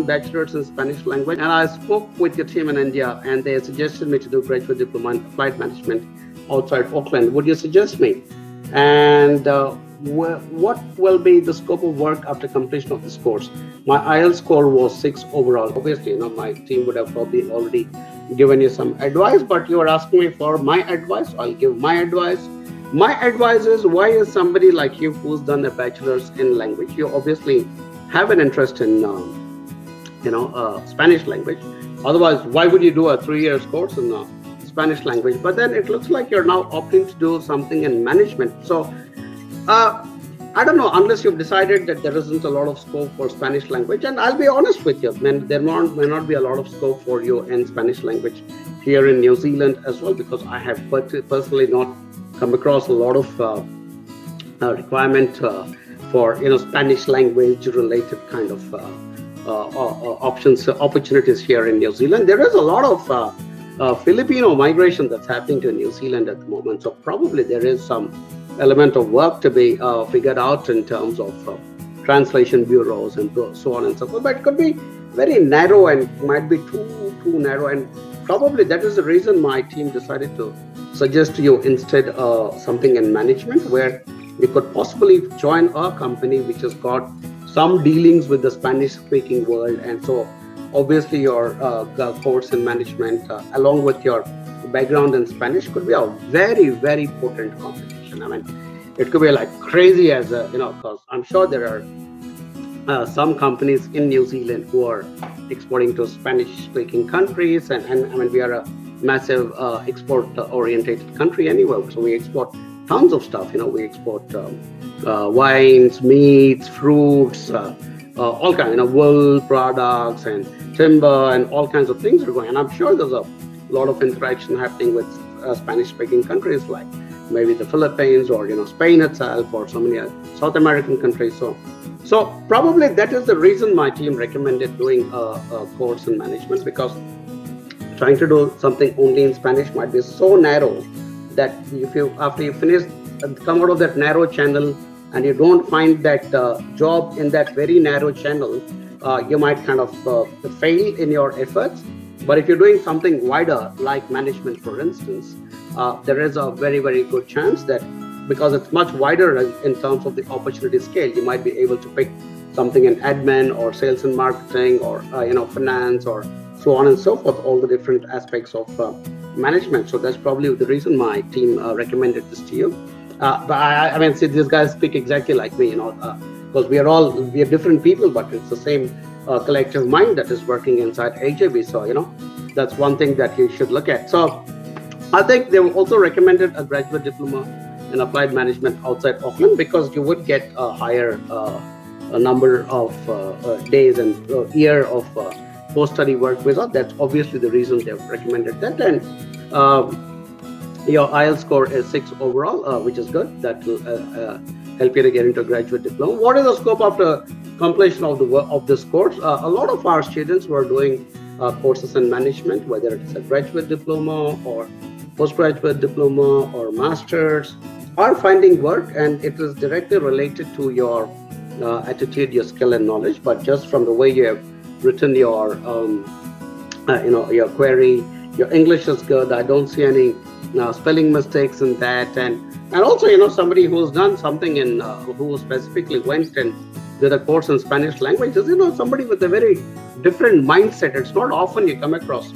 bachelor's in Spanish language, and I spoke with your team in India, and they suggested me to do graduate diploma in applied management outside Auckland. Would you suggest me? And uh, what will be the scope of work after completion of this course? My IELTS score was six overall. Obviously, you know, my team would have probably already given you some advice, but you are asking me for my advice. I'll give my advice. My advice is why is somebody like you who's done a bachelor's in language, you obviously have an interest in, um, you know, uh, Spanish language. Otherwise, why would you do a three years course in uh, Spanish language? But then it looks like you're now opting to do something in management. So uh, I don't know, unless you've decided that there isn't a lot of scope for Spanish language. And I'll be honest with you, man, there may not, may not be a lot of scope for you in Spanish language here in New Zealand as well, because I have personally not come across a lot of uh, uh, requirement uh, for you know Spanish language related kind of uh, options opportunities here in New Zealand. There is a lot of Filipino migration that's happening to New Zealand at the moment, so probably there is some element of work to be uh, figured out in terms of uh, translation bureaus and so on and so forth. But it could be very narrow and might be too too narrow. And probably that is the reason my team decided to suggest to you instead uh, something in management where you could possibly join a company which has got some dealings with the Spanish speaking world. And so obviously your uh, course in management uh, along with your background in Spanish could be a very, very potent company. I mean, it could be like crazy as a, you know, because I'm sure there are uh, some companies in New Zealand who are exporting to Spanish speaking countries. And, and I mean, we are a massive uh, export oriented country anyway. So we export tons of stuff. You know, we export um, uh, wines, meats, fruits, uh, uh, all kinds, you know, wool products and timber and all kinds of things are going. And I'm sure there's a lot of interaction happening with uh, Spanish speaking countries like maybe the Philippines or you know Spain itself or so many South American countries. So, so probably that is the reason my team recommended doing a, a course in management because trying to do something only in Spanish might be so narrow that if you after you finish come out of that narrow channel and you don't find that uh, job in that very narrow channel, uh, you might kind of uh, fail in your efforts. But if you're doing something wider, like management, for instance, uh, there is a very, very good chance that because it's much wider in terms of the opportunity scale, you might be able to pick something in admin or sales and marketing or uh, you know finance or so on and so forth, all the different aspects of uh, management. So that's probably the reason my team uh, recommended this to you. Uh, but I, I, mean, see, these guys speak exactly like me, you know, because uh, we are all we are different people, but it's the same collective mind that is working inside AJV. So you know, that's one thing that you should look at. So I think they also recommended a graduate diploma in applied management outside Auckland because you would get a higher uh, a number of uh, uh, days and year of post-study work visa. That's obviously the reason they've recommended that. And um, your IELTS score is six overall, uh, which is good. That will help you to get into a graduate diploma. What is the scope after completion of the of this course? a lot of our students were doing courses in management, whether it's a graduate diploma or postgraduate diploma or master's are finding work and it is directly related to your uh, attitude your skill and knowledge but just from the way you have written your um, uh, you know your query. Your english is good. I don't see any uh, spelling mistakes in that. And and also you know somebody who's done something in uh, who specifically went and did a course in spanish language is you know somebody with a very different mindset. It's not often you come across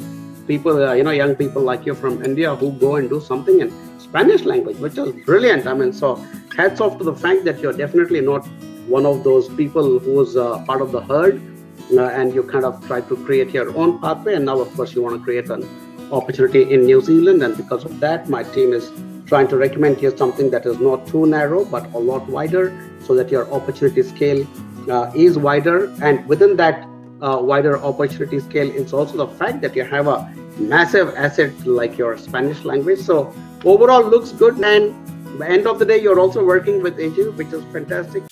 people, uh, you know, young people like you from India who go and do something in Spanish language, which is brilliant. I mean, so hats off to the fact that you're definitely not one of those people who's uh, part of the herd and you kind of try to create your own pathway. And now, of course, you want to create an opportunity in New Zealand. And because of that, my team is trying to recommend here something that is not too narrow, but a lot wider so that your opportunity scale uh, is wider. And within that, uh, wider opportunity scale it's also the fact that you have a massive asset like your Spanish language. So overall looks good. And end of the day, you're also working with AJ, which is fantastic.